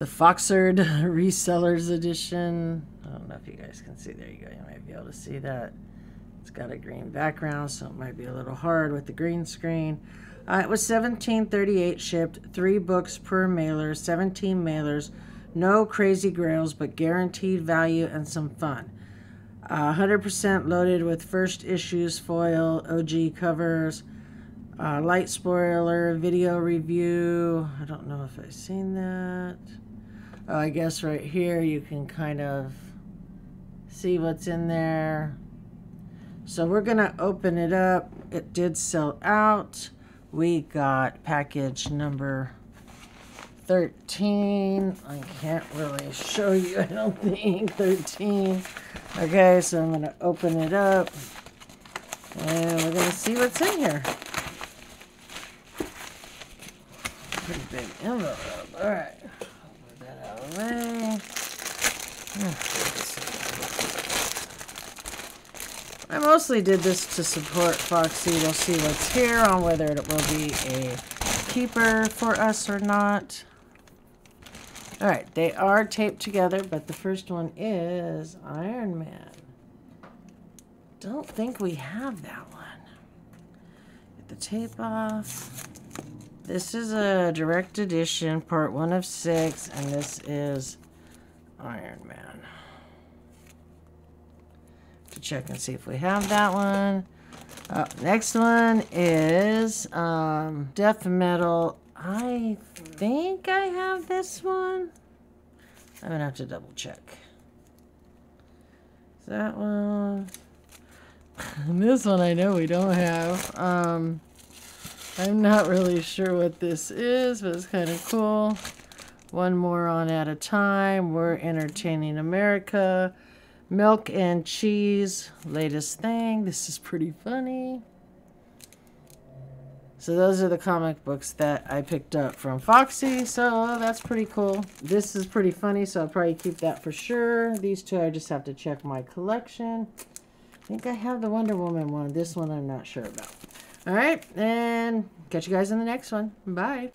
The Foxerd Resellers Edition. I don't know if you guys can see. There you go. You might be able to see that. It's got a green background, so it might be a little hard with the green screen. Uh, it was 1738 shipped, three books per mailer, 17 mailers, no crazy grails, but guaranteed value and some fun. 100% loaded with first issues, foil, OG covers, uh, light spoiler, video review. I don't know if I've seen that. Uh, I guess right here you can kind of see what's in there. So we're going to open it up. It did sell out we got package number 13. I can't really show you, I don't think. 13. Okay, so I'm going to open it up. And we're going to see what's in here. Pretty big envelope. Alright. Put that out of the way. Hmm. I mostly did this to support Foxy. We'll see what's here on whether it will be a keeper for us or not. Alright, they are taped together, but the first one is Iron Man. Don't think we have that one. Get the tape off. This is a direct edition, part one of six, and this is Iron Man to check and see if we have that one. Uh, next one is um, Death Metal. I think I have this one. I'm going to have to double check. That one. And this one I know we don't have. Um, I'm not really sure what this is, but it's kind of cool. One more on at a time. We're entertaining America. Milk and cheese, latest thing. This is pretty funny. So those are the comic books that I picked up from Foxy. So that's pretty cool. This is pretty funny, so I'll probably keep that for sure. These two, I just have to check my collection. I think I have the Wonder Woman one. This one I'm not sure about. All right, and catch you guys in the next one. Bye.